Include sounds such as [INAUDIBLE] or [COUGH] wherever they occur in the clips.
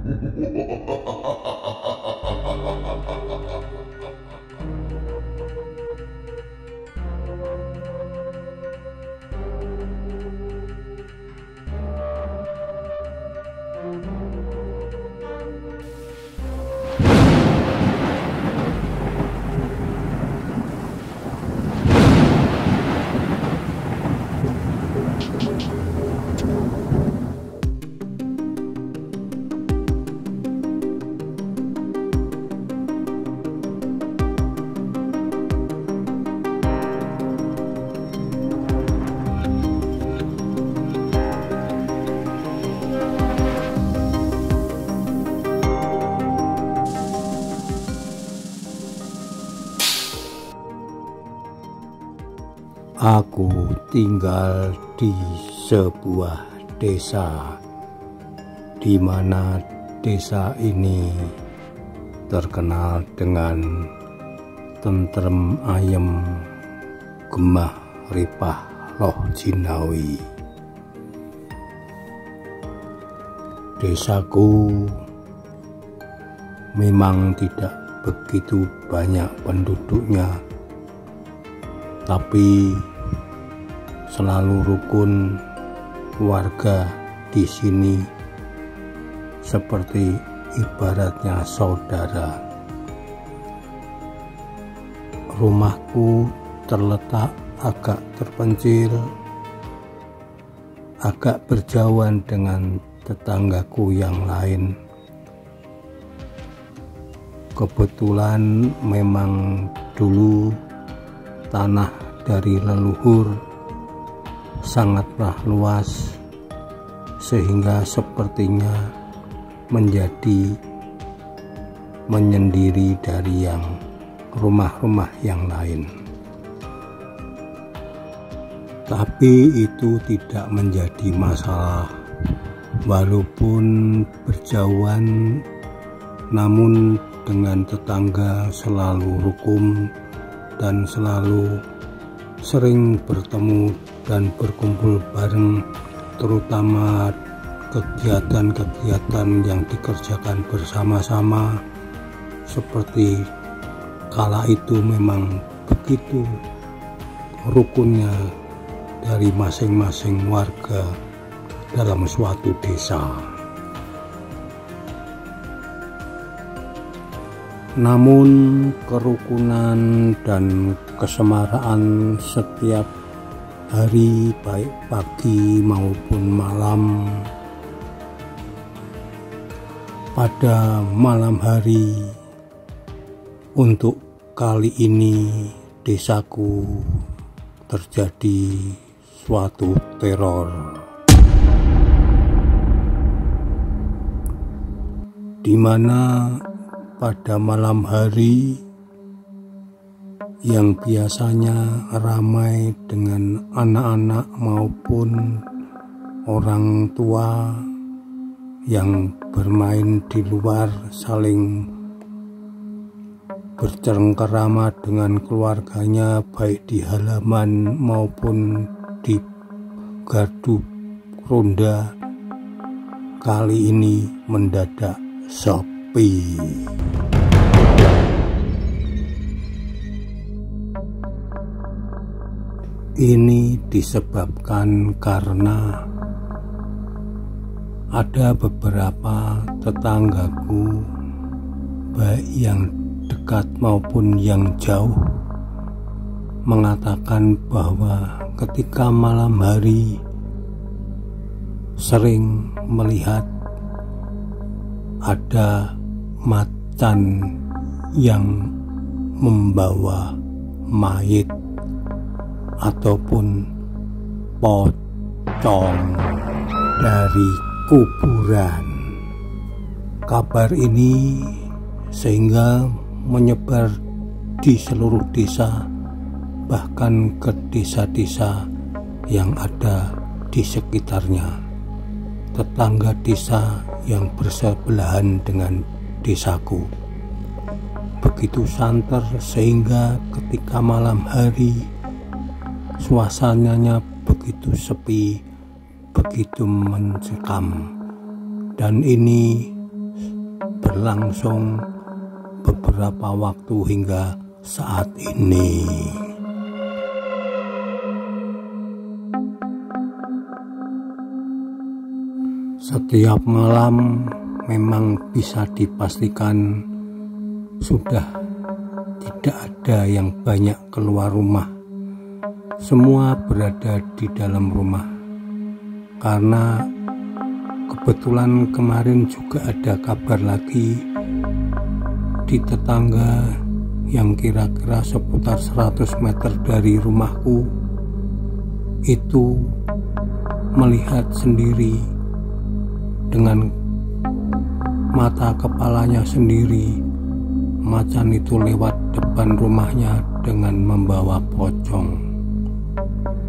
Ha ha ha ha ha ha! Aku tinggal di sebuah desa. Di mana desa ini terkenal dengan tentrem ayem gemah ripah loh jinawi. Desaku memang tidak begitu banyak penduduknya tapi selalu rukun warga di sini seperti ibaratnya saudara. Rumahku terletak agak terpencil, agak berjauhan dengan tetanggaku yang lain. Kebetulan memang dulu tanah dari leluhur sangatlah luas sehingga sepertinya menjadi menyendiri dari yang rumah-rumah yang lain. Tapi itu tidak menjadi masalah walaupun berjauhan namun dengan tetangga selalu rukun dan selalu sering bertemu dan berkumpul bareng terutama kegiatan-kegiatan yang dikerjakan bersama-sama seperti kala itu memang begitu rukunnya dari masing-masing warga dalam suatu desa. Namun kerukunan dan kesemaraan setiap hari baik pagi maupun malam. Pada malam hari untuk kali ini desaku terjadi suatu teror. Di mana pada malam hari yang biasanya ramai dengan anak-anak maupun orang tua yang bermain di luar saling bercengkerama dengan keluarganya baik di halaman maupun di gardu ronda kali ini mendadak sepi. Ini disebabkan karena ada beberapa tetanggaku, baik yang dekat maupun yang jauh, mengatakan bahwa ketika malam hari sering melihat ada macan yang membawa mayat ataupun pocong dari kuburan. Kabar ini sehingga menyebar di seluruh desa, bahkan ke desa-desa yang ada di sekitarnya. Tetangga desa yang bersebelahan dengan desaku begitu santer sehingga ketika malam hari Suasananya begitu sepi, begitu mencekam, dan ini berlangsung beberapa waktu hingga saat ini. Setiap malam memang bisa dipastikan sudah tidak ada yang banyak keluar rumah. Semua berada di dalam rumah. Karena kebetulan kemarin juga ada kabar lagi di tetangga yang kira-kira seputar 100 meter dari rumahku. Itu melihat sendiri dengan mata kepalanya sendiri. Macan itu lewat depan rumahnya dengan membawa pocong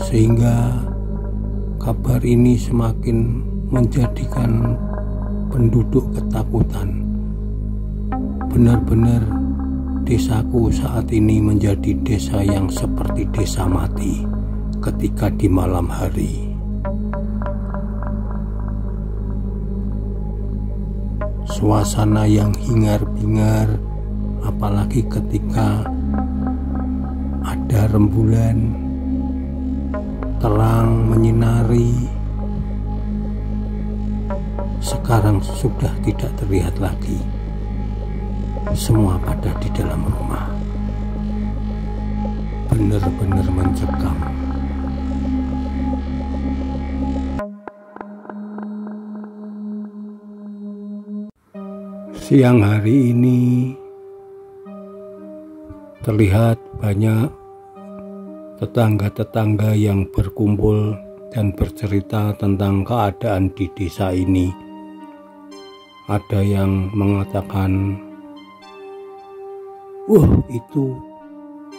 sehingga kabar ini semakin menjadikan penduduk ketakutan. Benar-benar desaku saat ini menjadi desa yang seperti desa mati ketika di malam hari. Suasana yang hingar-bingar apalagi ketika ada rembulan terang menyinari. Sekarang sudah tidak terlihat lagi. Semua pada di dalam rumah. Benar-benar mencekam. Siang hari ini terlihat banyak tetangga-tetangga yang berkumpul dan bercerita tentang keadaan di desa ini. Ada yang mengatakan, "Wah, itu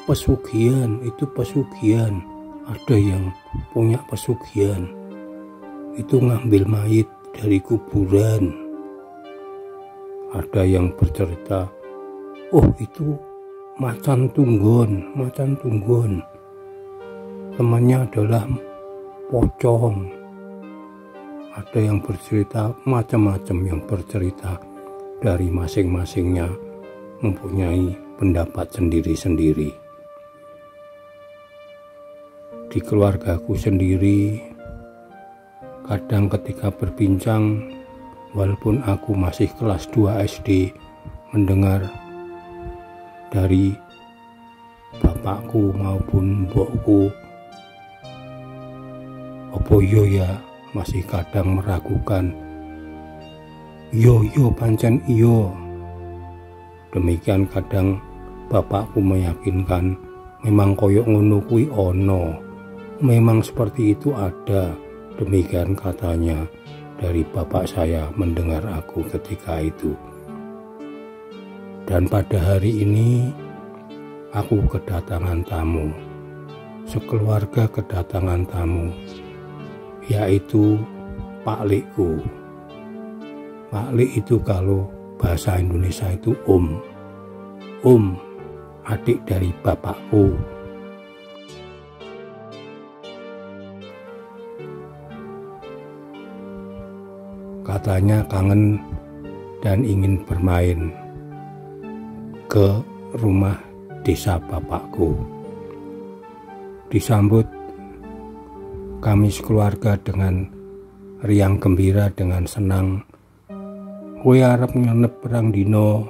pesugihan, itu pesugihan." Ada yang punya pesugihan, itu ngambil mayit dari kuburan ada yang bercerita oh itu macan tunggon macan tunggon temannya adalah pocong. Ada yang bercerita macam-macam yang bercerita dari masing-masingnya mempunyai pendapat sendiri-sendiri. Di keluargaku sendiri kadang ketika berbincang walaupun aku masih kelas 2 SD mendengar dari bapakku maupun mbokku opo yo ya masih kadang meragukan. Yo yo pancen iyo. Demikian kadang bapakku meyakinkan memang koyok ngono ono. Memang seperti itu ada. Demikian katanya dari bapak saya mendengar aku ketika itu. Dan pada hari ini aku kedatangan tamu. Sekeluarga kedatangan tamu, yaitu Pak Likku. Pak Lik itu kalau bahasa Indonesia itu Om. Om, adik dari bapakku Katanya kangen dan ingin bermain ke rumah desa bapakku. Disambut kami sekeluarga dengan riang gembira dengan senang. Kue arep nginep perang dino,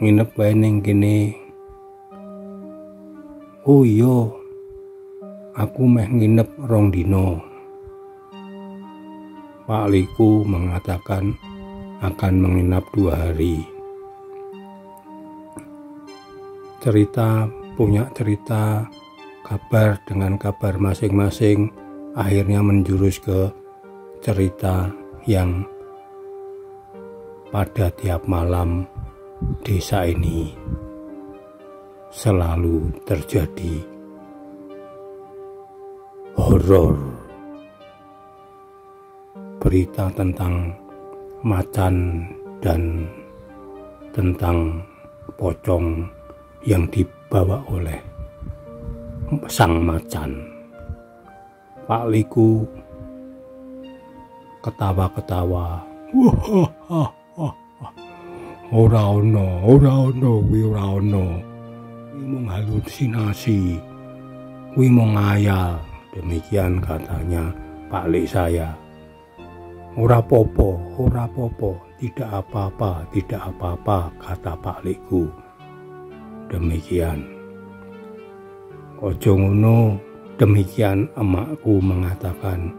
nginep wae kene. Oh iya, aku meh nginep rong dino. Pak Liku mengatakan akan menginap dua hari. Cerita punya cerita, kabar dengan kabar masing-masing akhirnya menjurus ke cerita yang pada tiap malam desa ini selalu terjadi horor. Berita tentang macan dan tentang pocong yang dibawa oleh sang macan. Pak Liku ketawa-ketawa. [LAUGHS] Ora ono, ora ono, kuwi ora ono. Kuwi mung halusinasi. Kuwi mung ngayal. Demikian katanya Pak Lek saya. Ora popo, ora popo, tidak apa-apa, tidak apa-apa, kata Pak Lekku. Demikian. Ojo ngono, demikian emakku mengatakan.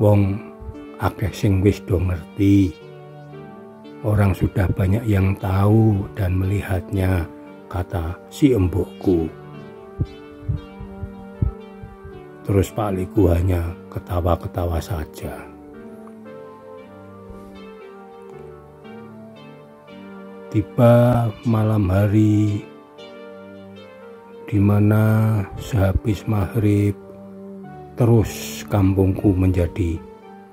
Wong akeh sing wis do ngerti Orang sudah banyak yang tahu dan melihatnya, kata si embokku. Terus Pak Liku hanya ketawa-ketawa saja. Tiba malam hari di mana sehabis maghrib terus kampungku menjadi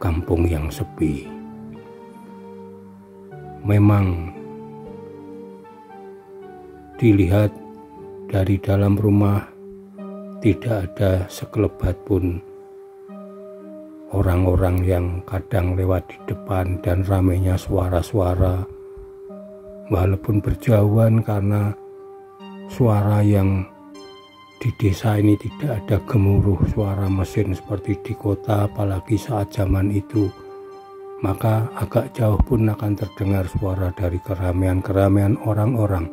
kampung yang sepi. Memang dilihat dari dalam rumah tidak ada sekelebat pun orang-orang yang kadang lewat di depan dan ramainya suara-suara. Walaupun berjauhan karena suara yang di desa ini tidak ada gemuruh suara mesin seperti di kota apalagi saat zaman itu maka agak jauh pun akan terdengar suara dari keramaian-keramaian orang-orang.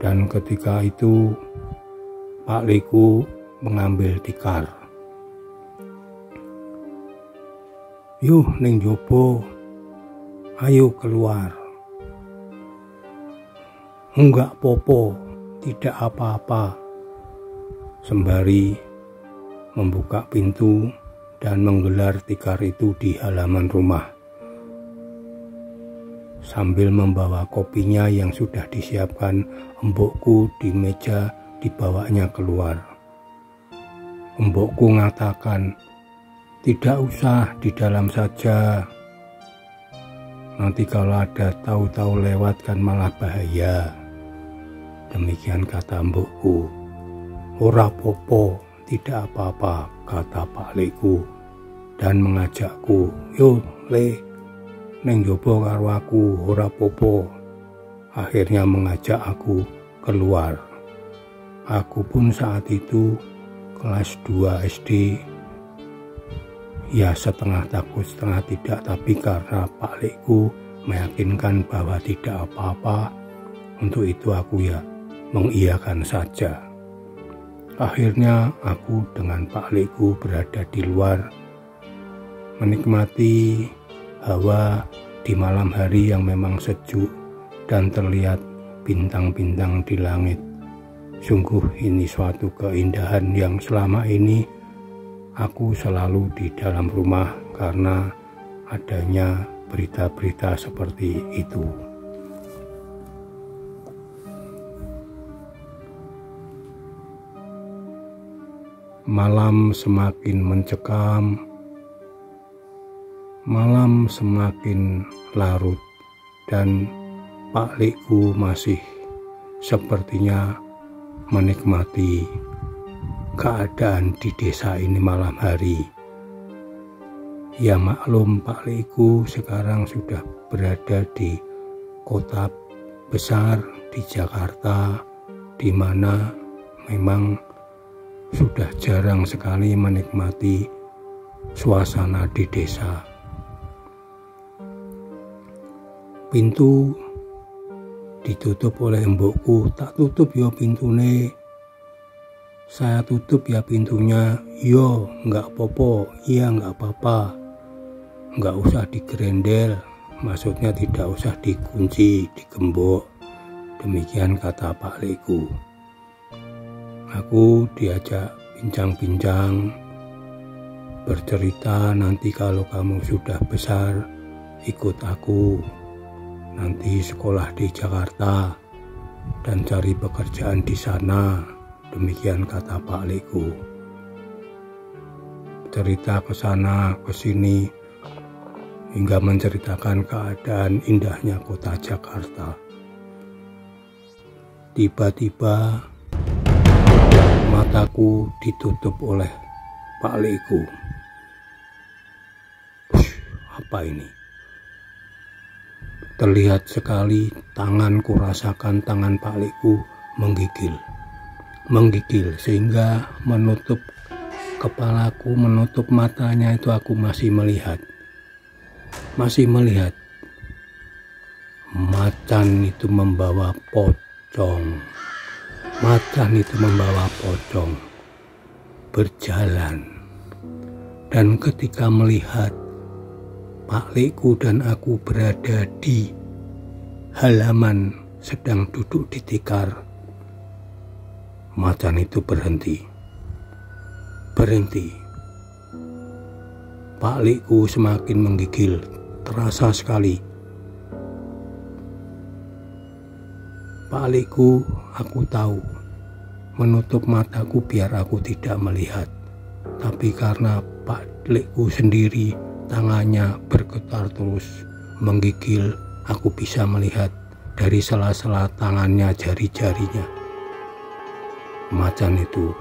Dan ketika itu Pak Liku mengambil tikar. Yuh ning jopo, ayo keluar. Enggak popo, tidak apa-apa. Sembari membuka pintu dan menggelar tikar itu di halaman rumah. Sambil membawa kopinya yang sudah disiapkan embokku di meja dibawanya keluar. Embokku mengatakan, tidak usah di dalam saja. Nanti kalau ada tahu-tahu lewat kan malah bahaya. Demikian kata mbokku. Ora popo, tidak apa-apa, kata Pak Leku dan mengajakku. Yo, Le, neng jopo karo aku, ora popo. Akhirnya mengajak aku keluar. Aku pun saat itu kelas 2 SD. Ya setengah takut, setengah tidak, tapi karena Pak Leku meyakinkan bahwa tidak apa-apa, untuk itu aku ya mengiyakan saja. Akhirnya aku dengan Pak Leku berada di luar menikmati hawa di malam hari yang memang sejuk dan terlihat bintang-bintang di langit. Sungguh ini suatu keindahan yang selama ini aku selalu di dalam rumah karena adanya berita-berita seperti itu. Malam semakin mencekam, malam semakin larut, dan Pak Liku masih sepertinya menikmati keadaan di desa ini malam hari. Ya maklum Pak Liku sekarang sudah berada di kota besar di Jakarta, di mana memang sudah jarang sekali menikmati suasana di desa. Pintu ditutup oleh mbokku, tak tutup ya pintune. Saya tutup ya pintunya, yo nggak popo, iya nggak apa-apa. Nggak usah digerendel, maksudnya tidak usah dikunci, digembok. Demikian kata Pak Leku. Aku diajak bincang-bincang, bercerita nanti kalau kamu sudah besar, ikut aku. Nanti sekolah di Jakarta dan cari pekerjaan di sana. Demikian kata Pak Leku. Cerita ke sana, ke sini, hingga menceritakan keadaan indahnya kota Jakarta. Tiba-tiba mataku ditutup oleh Pak Leku. Apa ini? Terlihat sekali tanganku rasakan tangan Pak Liku menggigil. Menggigil sehingga menutup kepalaku, menutup matanya itu aku masih melihat. Masih melihat. Macan itu membawa pocong. Macan itu membawa pocong. Berjalan. Dan ketika melihat Pak Liku dan aku berada di halaman sedang duduk di tikar. Macan itu berhenti. Berhenti. Pak Liku semakin menggigil, terasa sekali. Pak Liku, aku tahu, menutup mataku biar aku tidak melihat. Tapi karena Pak Liku sendiri Tangannya bergetar terus, menggigil. Aku bisa melihat dari sela-sela tangannya jari-jarinya. Macan itu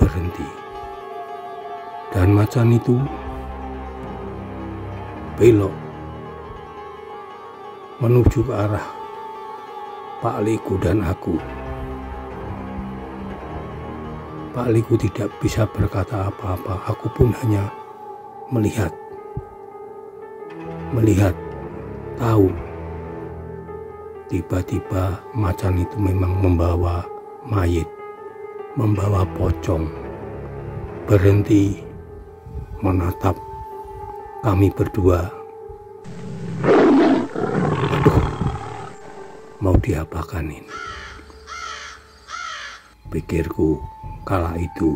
berhenti. Dan macan itu belok menuju ke arah Pak Liku dan aku. Pak Liku tidak bisa berkata apa-apa, aku pun hanya melihat. Melihat tahu. Tiba-tiba macan itu memang membawa mayit membawa pocong. Berhenti menatap kami berdua diapakan ini pikirku kala itu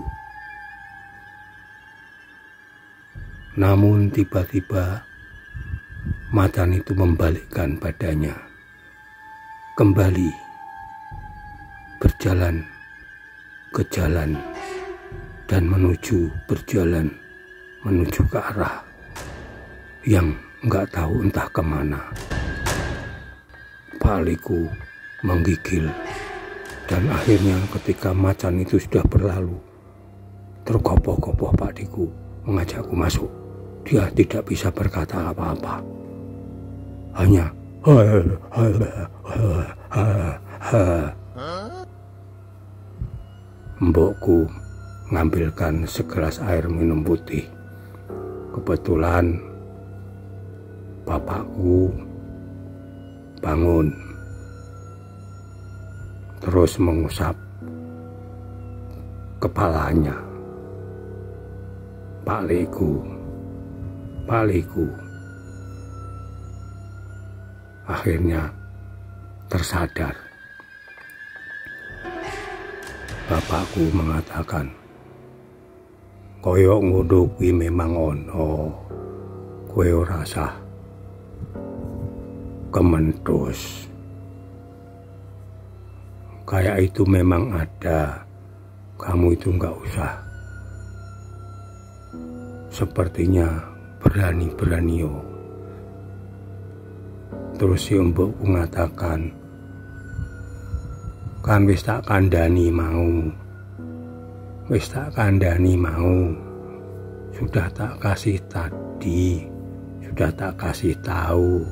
Namun tiba-tiba macan itu membalikkan badannya. Kembali berjalan ke jalan dan menuju berjalan menuju ke arah yang nggak tahu entah ke mana. Paliku menggigil dan akhirnya ketika macan itu sudah berlalu tergopoh-gopoh Pak Diku mengajakku masuk. Dia tidak bisa berkata apa-apa. Hanya Mbokku mengambilkan segelas air minum putih. Kebetulan bapakku bangun terus mengusap kepalanya. Pak Leku paliku. Akhirnya tersadar. Bapakku mengatakan, koyok kuwi memang ono. Kowe ora sah kementus. Kayak itu memang ada. Kamu itu nggak usah. Sepertinya berani-berani yo. Terus si mbok mengatakan, kan wis tak kandani mau, wis tak kandani mau, sudah tak kasih tadi, sudah tak kasih tahu,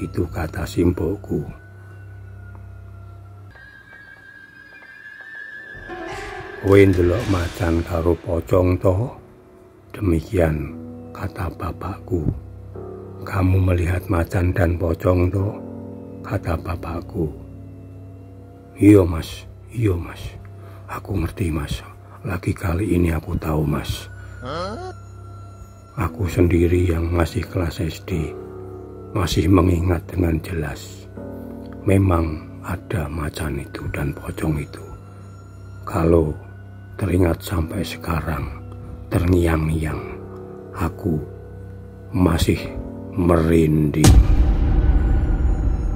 itu kata simbokku. Kowe ndelok macan karo pocong toh? Demikian kata bapakku. Kamu melihat macan dan pocong toh? Kata bapakku. Iya mas, iya mas. Aku ngerti mas. Lagi kali ini aku tahu mas. Aku sendiri yang masih kelas SD. Masih mengingat dengan jelas. Memang ada macan itu dan pocong itu. Kalau teringat sampai sekarang, terngiang-ngiang aku masih merinding.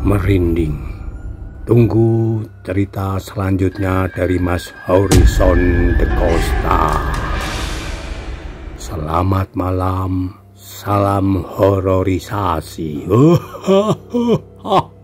Merinding. Tunggu cerita selanjutnya dari Mas Horizon de Costa. Selamat malam, salam hororisasi. [LAUGHS]